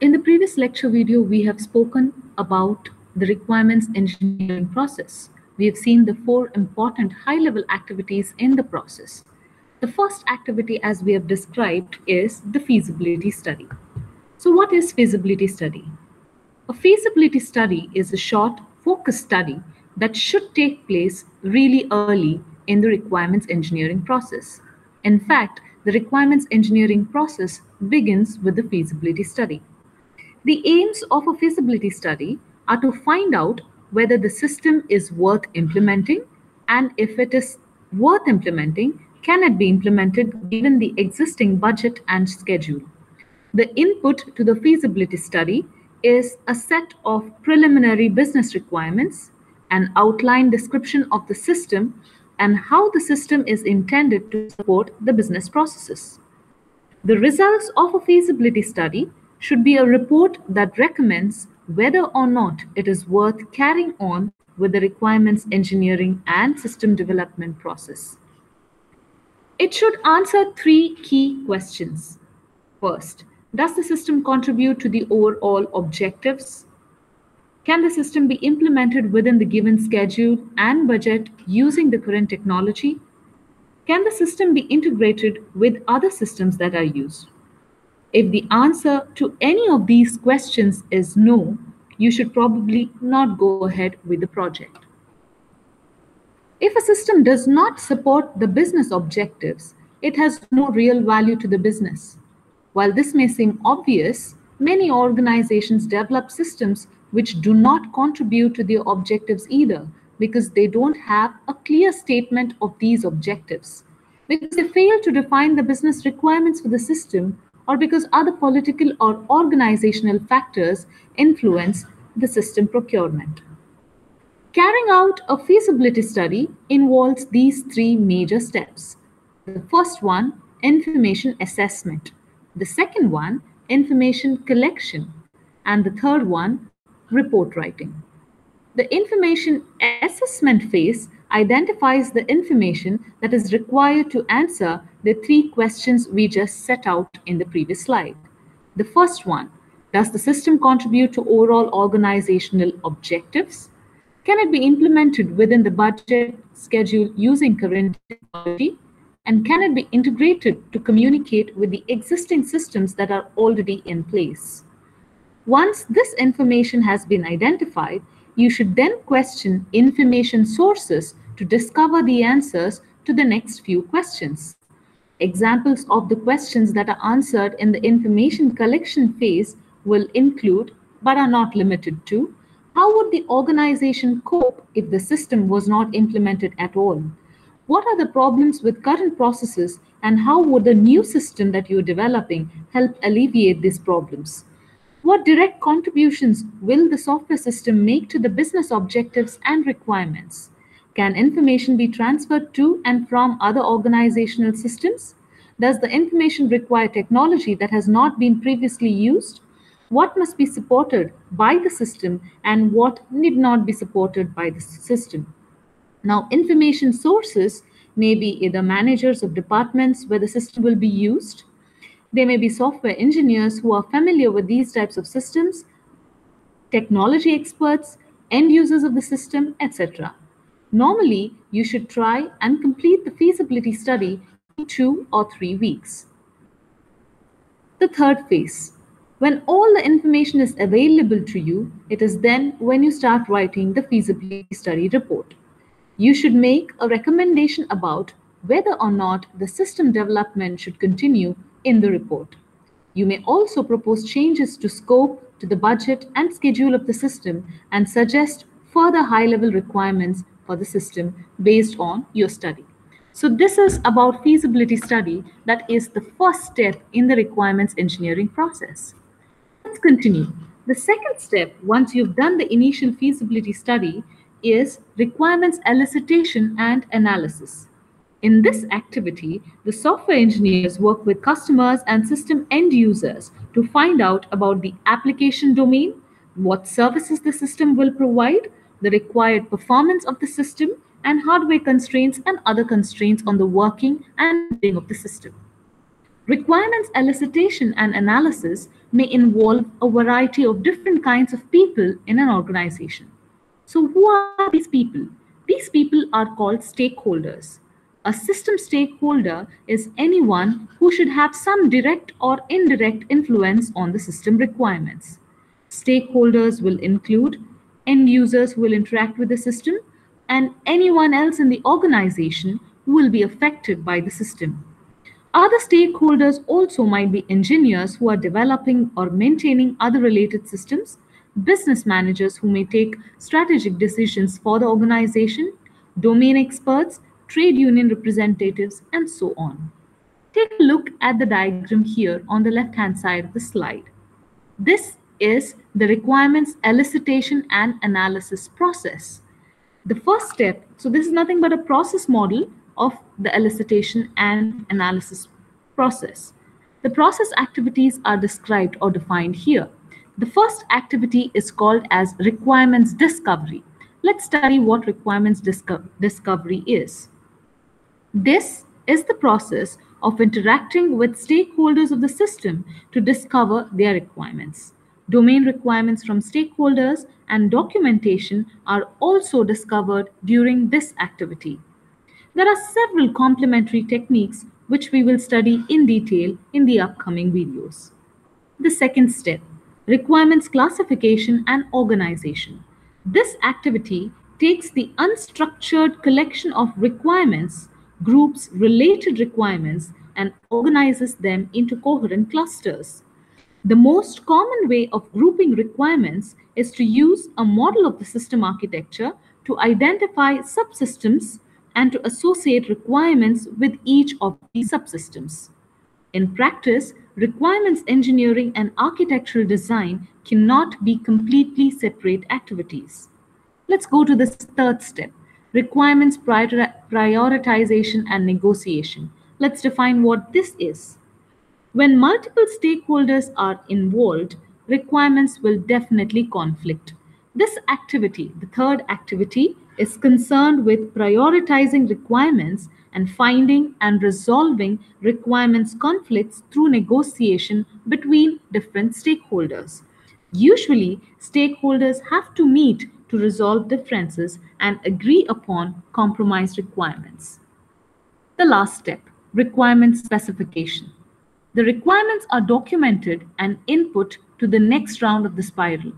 In the previous lecture video, we have spoken about the requirements engineering process. We have seen the four important high-level activities in the process. The first activity, as we have described, is the feasibility study. So what is feasibility study? A feasibility study is a short, focused study that should take place really early in the requirements engineering process. In fact, the requirements engineering process begins with the feasibility study. The aims of a feasibility study are to find out whether the system is worth implementing and if it is worth implementing, can it be implemented given the existing budget and schedule. The input to the feasibility study is a set of preliminary business requirements, an outline description of the system, and how the system is intended to support the business processes. The results of a feasibility study should be a report that recommends whether or not it is worth carrying on with the requirements engineering and system development process. It should answer three key questions. First, does the system contribute to the overall objectives? Can the system be implemented within the given schedule and budget using the current technology? Can the system be integrated with other systems that are used? If the answer to any of these questions is no, you should probably not go ahead with the project. If a system does not support the business objectives, it has no real value to the business. While this may seem obvious, many organizations develop systems which do not contribute to their objectives either because they don't have a clear statement of these objectives. Because they fail to define the business requirements for the system or because other political or organizational factors influence the system procurement. Carrying out a feasibility study involves these three major steps. The first one, information assessment. The second one, information collection. And the third one, report writing. The information assessment phase identifies the information that is required to answer the three questions we just set out in the previous slide. The first one, does the system contribute to overall organizational objectives? Can it be implemented within the budget schedule using current technology? And can it be integrated to communicate with the existing systems that are already in place? Once this information has been identified, you should then question information sources to discover the answers to the next few questions. Examples of the questions that are answered in the information collection phase will include, but are not limited to, how would the organization cope if the system was not implemented at all? What are the problems with current processes and how would the new system that you're developing help alleviate these problems? What direct contributions will the software system make to the business objectives and requirements? Can information be transferred to and from other organizational systems? Does the information require technology that has not been previously used? What must be supported by the system and what need not be supported by the system? Now, information sources may be either managers of departments where the system will be used, there may be software engineers who are familiar with these types of systems, technology experts, end users of the system, etc. Normally, you should try and complete the feasibility study in two or three weeks. The third phase. When all the information is available to you, it is then when you start writing the feasibility study report. You should make a recommendation about whether or not the system development should continue in the report. You may also propose changes to scope, to the budget and schedule of the system and suggest further high-level requirements for the system based on your study. So this is about feasibility study that is the first step in the requirements engineering process. Let's continue. The second step, once you've done the initial feasibility study, is requirements elicitation and analysis. In this activity, the software engineers work with customers and system end users to find out about the application domain, what services the system will provide, the required performance of the system, and hardware constraints and other constraints on the working and building of the system. Requirements elicitation and analysis may involve a variety of different kinds of people in an organization. So who are these people? These people are called stakeholders. A system stakeholder is anyone who should have some direct or indirect influence on the system requirements. Stakeholders will include end users who will interact with the system and anyone else in the organization who will be affected by the system. Other stakeholders also might be engineers who are developing or maintaining other related systems, business managers who may take strategic decisions for the organization, domain experts, trade union representatives, and so on. Take a look at the diagram here on the left-hand side of the slide. This is the requirements elicitation and analysis process. The first step, so this is nothing but a process model of the elicitation and analysis process. The process activities are described or defined here. The first activity is called as requirements discovery. Let's study what requirements disco discovery is. This is the process of interacting with stakeholders of the system to discover their requirements. Domain requirements from stakeholders and documentation are also discovered during this activity. There are several complementary techniques which we will study in detail in the upcoming videos. The second step, requirements classification and organization. This activity takes the unstructured collection of requirements, groups related requirements, and organizes them into coherent clusters. The most common way of grouping requirements is to use a model of the system architecture to identify subsystems and to associate requirements with each of these subsystems. In practice, requirements engineering and architectural design cannot be completely separate activities. Let's go to the third step, requirements prior prioritization and negotiation. Let's define what this is. When multiple stakeholders are involved, requirements will definitely conflict. This activity, the third activity, is concerned with prioritizing requirements and finding and resolving requirements conflicts through negotiation between different stakeholders. Usually, stakeholders have to meet to resolve differences and agree upon compromise requirements. The last step, requirement specification. The requirements are documented and input to the next round of the spiral.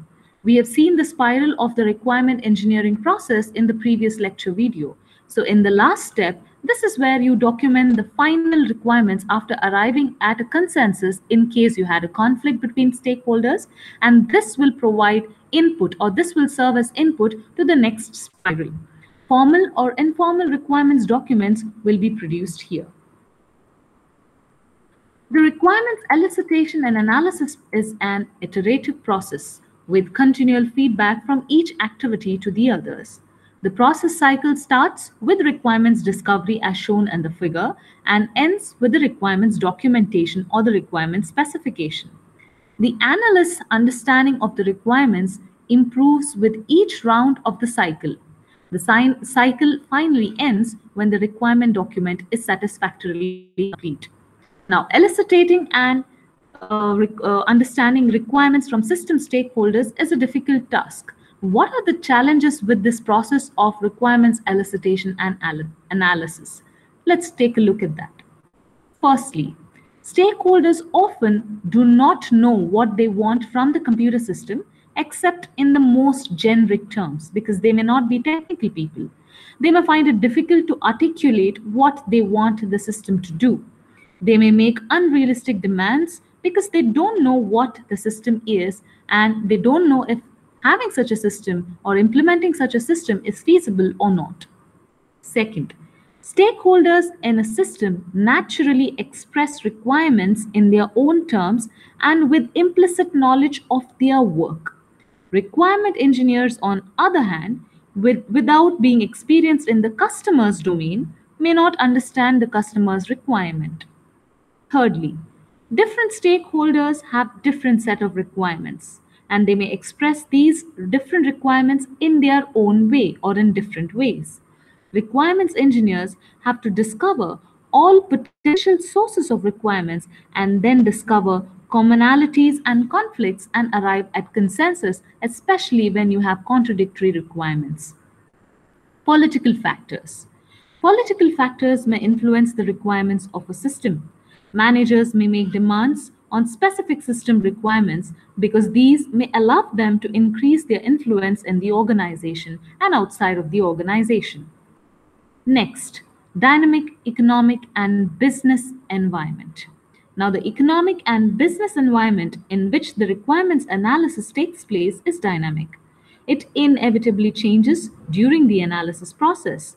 We have seen the spiral of the requirement engineering process in the previous lecture video. So in the last step, this is where you document the final requirements after arriving at a consensus in case you had a conflict between stakeholders. And this will provide input or this will serve as input to the next spiral. Formal or informal requirements documents will be produced here. The requirements elicitation and analysis is an iterative process with continual feedback from each activity to the others. The process cycle starts with requirements discovery as shown in the figure and ends with the requirements documentation or the requirements specification. The analyst's understanding of the requirements improves with each round of the cycle. The cycle finally ends when the requirement document is satisfactorily complete. Now, eliciting and uh, uh, understanding requirements from system stakeholders is a difficult task. What are the challenges with this process of requirements elicitation and analysis? Let's take a look at that. Firstly, stakeholders often do not know what they want from the computer system except in the most generic terms because they may not be technical people. They may find it difficult to articulate what they want the system to do. They may make unrealistic demands because they don't know what the system is and they don't know if having such a system or implementing such a system is feasible or not. Second, stakeholders in a system naturally express requirements in their own terms and with implicit knowledge of their work. Requirement engineers, on other hand, with, without being experienced in the customer's domain, may not understand the customer's requirement. Thirdly, different stakeholders have different set of requirements and they may express these different requirements in their own way or in different ways. requirements engineers have to discover all potential sources of requirements and then discover commonalities and conflicts and arrive at consensus, especially when you have contradictory requirements. Political factors. Political factors may influence the requirements of a system. Managers may make demands on specific system requirements because these may allow them to increase their influence in the organization and outside of the organization. Next, dynamic economic and business environment. Now, the economic and business environment in which the requirements analysis takes place is dynamic. It inevitably changes during the analysis process.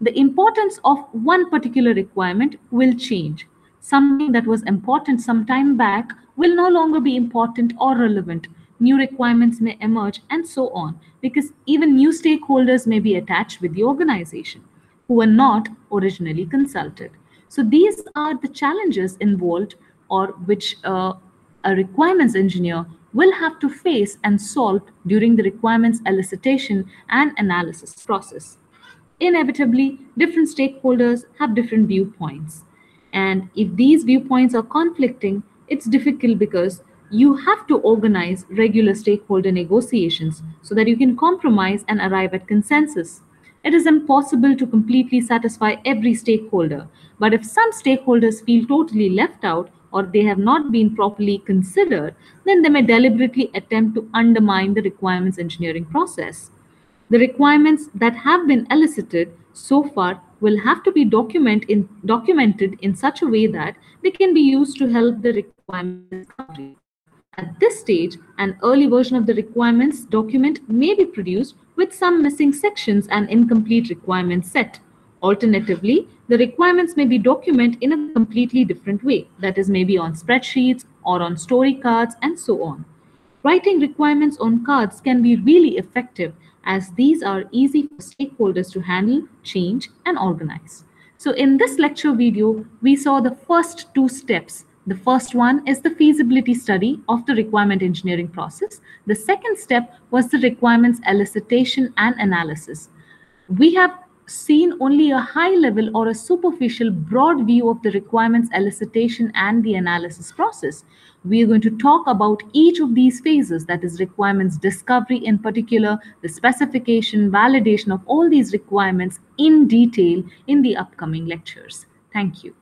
The importance of one particular requirement will change something that was important some time back will no longer be important or relevant. New requirements may emerge and so on, because even new stakeholders may be attached with the organization who were not originally consulted. So these are the challenges involved or which uh, a requirements engineer will have to face and solve during the requirements elicitation and analysis process. Inevitably, different stakeholders have different viewpoints. And if these viewpoints are conflicting, it's difficult because you have to organize regular stakeholder negotiations so that you can compromise and arrive at consensus. It is impossible to completely satisfy every stakeholder, but if some stakeholders feel totally left out or they have not been properly considered, then they may deliberately attempt to undermine the requirements engineering process. The requirements that have been elicited so far will have to be document in, documented in such a way that they can be used to help the requirements. At this stage, an early version of the requirements document may be produced with some missing sections and incomplete requirements set. Alternatively, the requirements may be documented in a completely different way, that is maybe on spreadsheets or on story cards and so on. Writing requirements on cards can be really effective as these are easy for stakeholders to handle, change, and organize. So in this lecture video, we saw the first two steps. The first one is the feasibility study of the requirement engineering process. The second step was the requirements elicitation and analysis. We have seen only a high level or a superficial broad view of the requirements elicitation and the analysis process. We are going to talk about each of these phases, that is requirements discovery in particular, the specification, validation of all these requirements in detail in the upcoming lectures. Thank you.